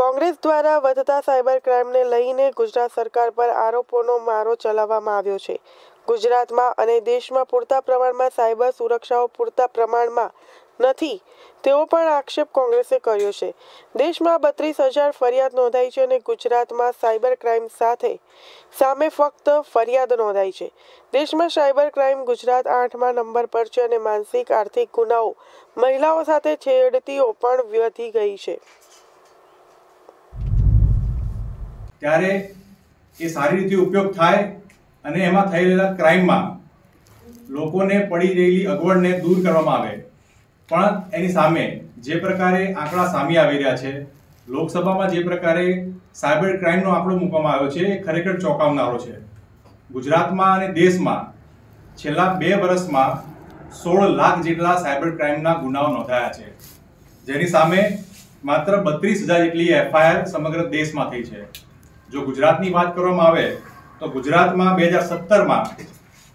કોંગ્રેસ દ્વારા વધતા સાયબર ક્રાઇમને લઈને ગુજરાત સરકાર પર આરોપોનો મારો ચલાવવામાં આવ્યો છે. ગુજરાતમાં અને દેશમાં પૂરતા પ્રમાણમાં સાયબર સુરક્ષાઓ પૂરતા પ્રમાણમાં નથી, તેવો પણ આક્ષેપ કોંગ્રેસે કર્યો છે. દેશમાં બત્રીસ હજાર ફરિયાદ નોંધાઈ છે અને ગુજરાતમાં સાયબર ક્રાઇમ સાથે સામે ફક્ત ફરિયાદ નોંધાઈ છે. દેશમાં સાયબર ક્રાઇમ ગુજરાત આઠમા નંબર પર છે અને માનસિક આર્થિક ગુનાઓ મહિલાઓ સાથે છેડતીઓ પણ વધી ગઈ છે. ત્યારે એ સારી રીતે ઉપયોગ થાય અને એમાં થઈ રહેલા ક્રાઇમમાં લોકોને પડી રહેલી અગવડને દૂર કરવામાં આવે. પણ એની સામે જે પ્રકારે આંકડા સામે આવી રહ્યા છે, લોકસભામાં જે પ્રકારે સાયબર ક્રાઇમનો આંકડો મૂકવામાં આવ્યો છે, એ ખરેખર ચોંકાવનારો છે. ગુજરાતમાં અને દેશમાં છેલ્લા બે વર્ષમાં સોળ લાખ જેટલા સાયબર ક્રાઇમના ગુનાઓ નોંધાયા છે. જેની સામે માત્ર બત્રીસ હજાર જેટલી એફઆઈઆર સમગ્ર દેશમાં થઈ છે. જો ગુજરાતની વાત કરવામાં આવે, તો ગુજરાતમાં બે હજાર સત્તરમાં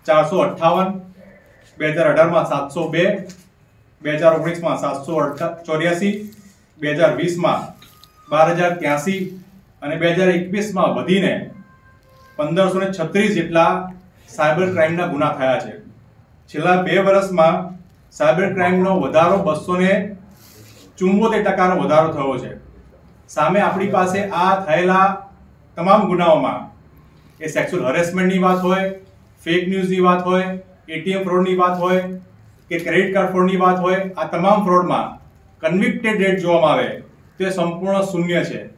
ચારસો અઠ્ઠાવન, બે હજાર અઢારમાં સાતસો બે બે હજાર ઓગણીસમાં સાતસો ચોર્યાસી બે હજાર વીસમાં બાર હજાર ત્યાસી અને બે હજાર એકવીસમાં વધીને પંદરસો ને છત્રીસ જેટલા સાયબર ક્રાઇમના ગુના થયા છે. છેલ્લા બે વર્ષમાં સાયબર ક્રાઇમનો વધારો બસો ને ચુમ્મોતેર ટકાનો વધારો થયો છે. સામે આપણી પાસે આ થયેલા તમામ ગુનાઓમાં. એ સેક્સ્યુઅલ હરેસમેન્ટની વાત હોય ફેક ન્યૂઝની વાત હોય એટીએમ ફ્રોડની વાત હોય, કે ક્રેડિટ કાર્ડ ફ્રોડની વાત હોય, આ તમામ ફ્રોડમાં કન્વિક્ટેડ રેટ જોવામાં આવે. તે સંપૂર્ણ શૂન્ય છે.